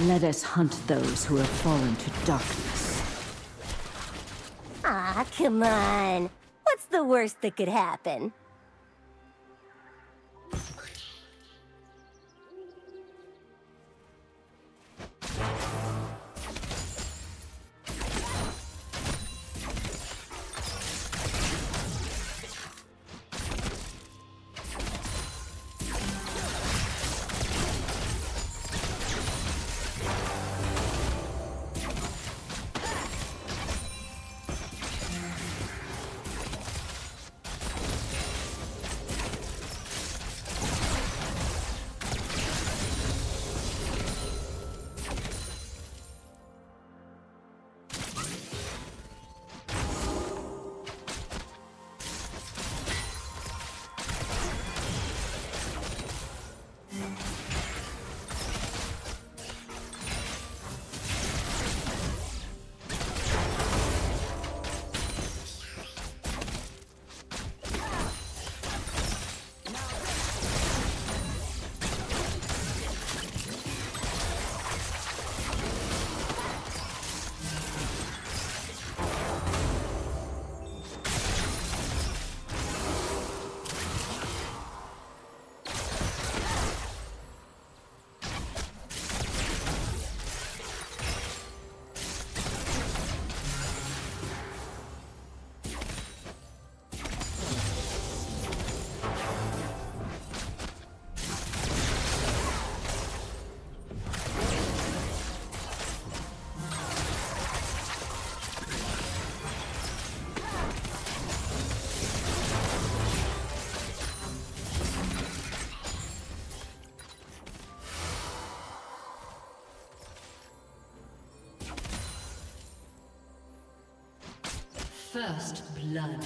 Let us hunt those who have fallen to darkness. Ah, come on. What's the worst that could happen? First blood.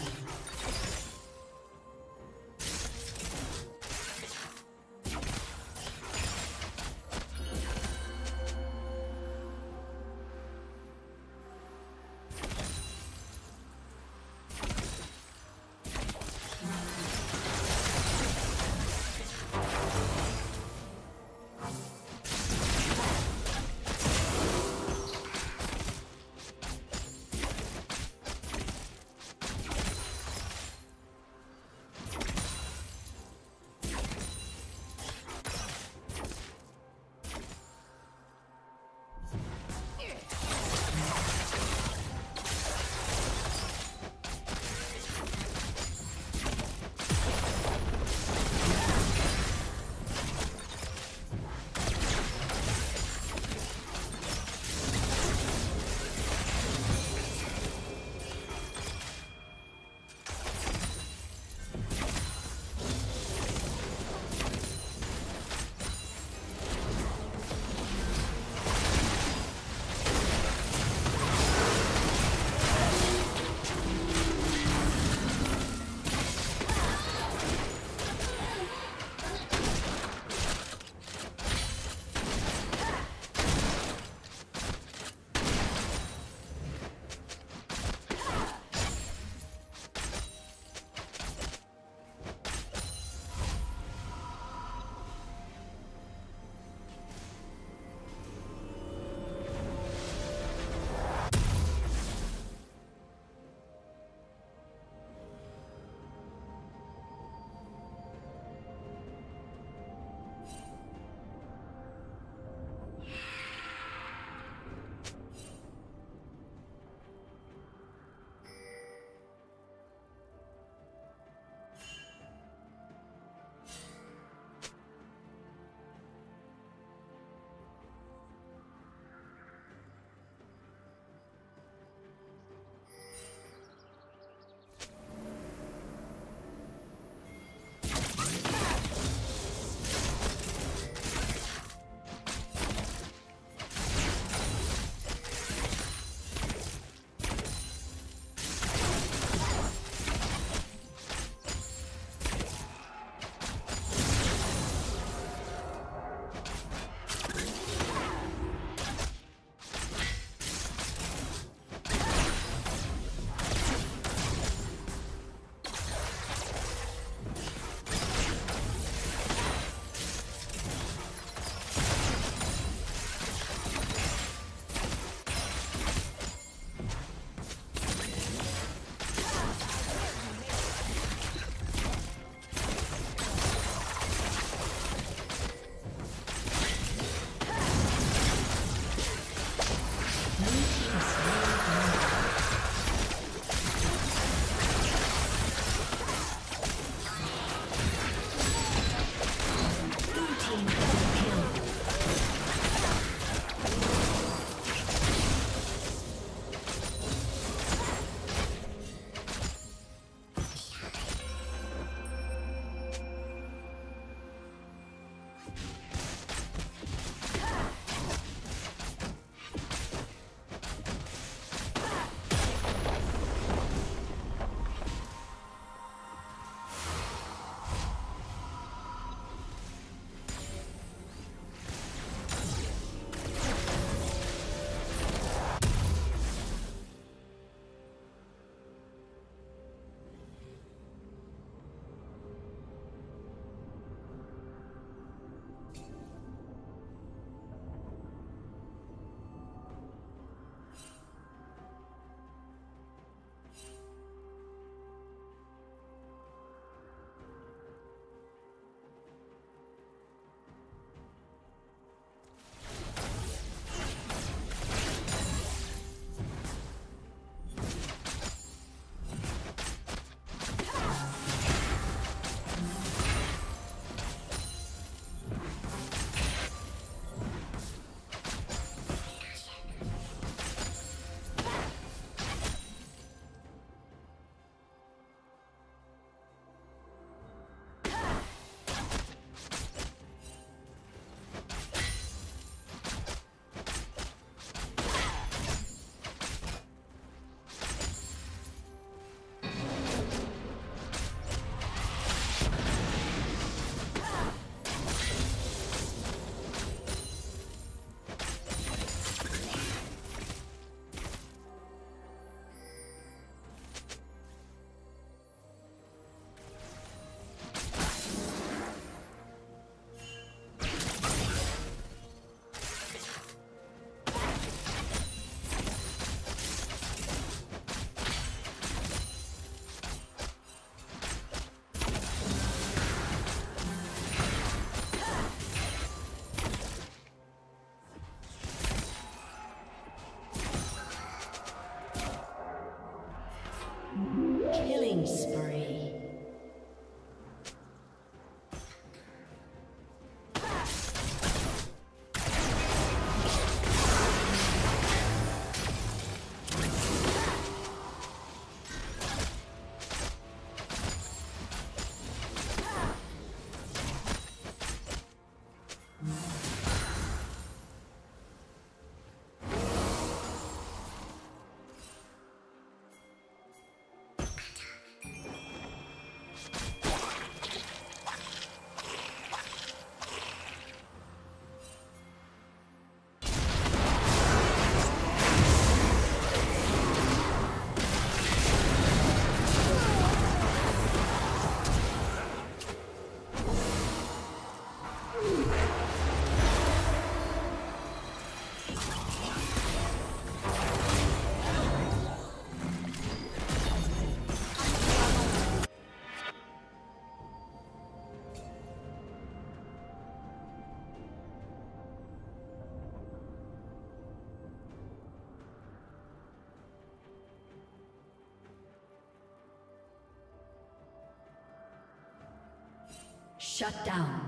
Shut down.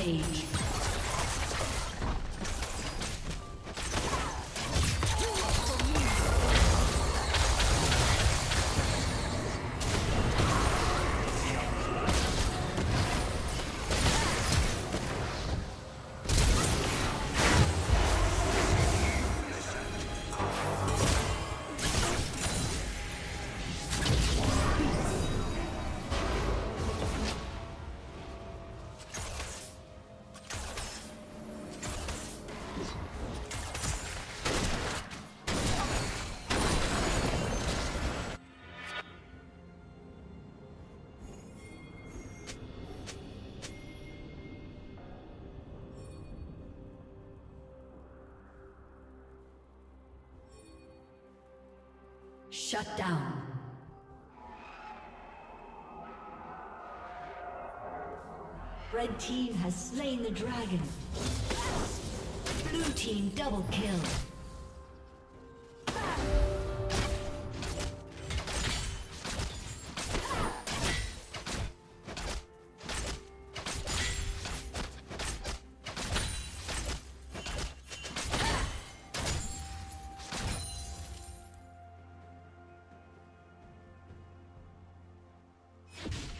Rampage. Shut down. Red team has slain the dragon. Blue team double kill. you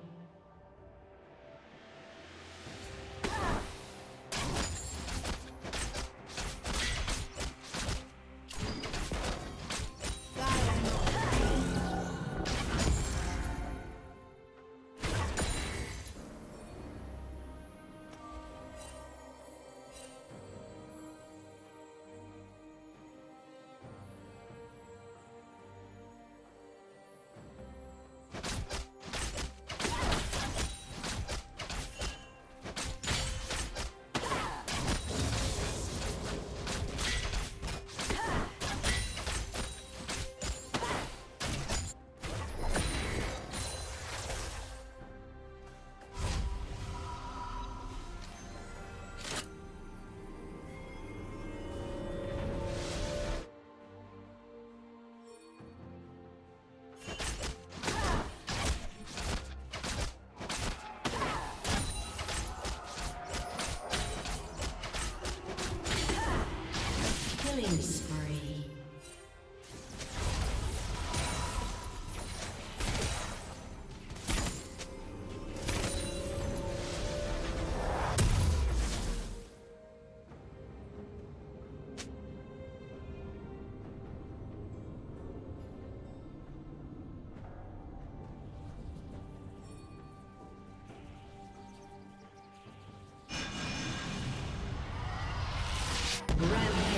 Rampage.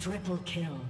Triple kill.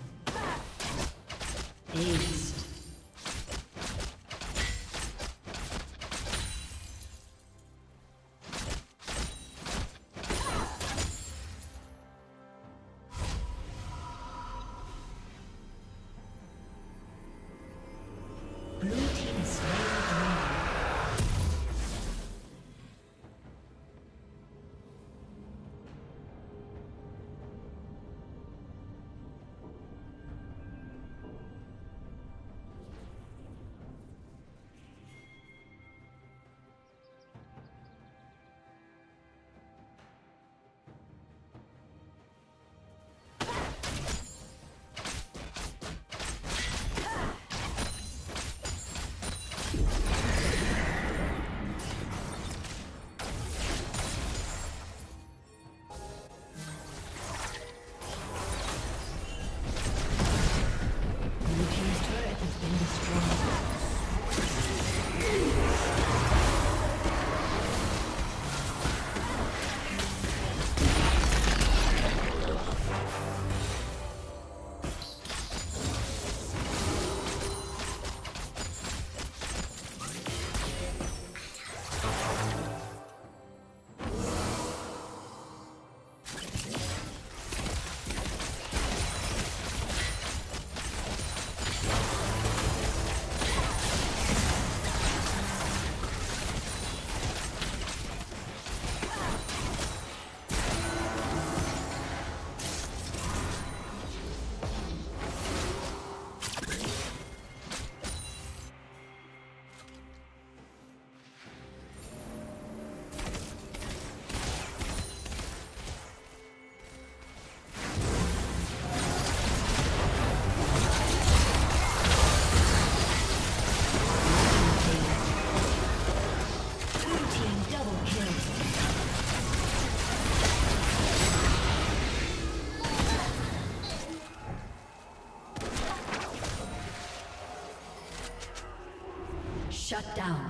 Shut down.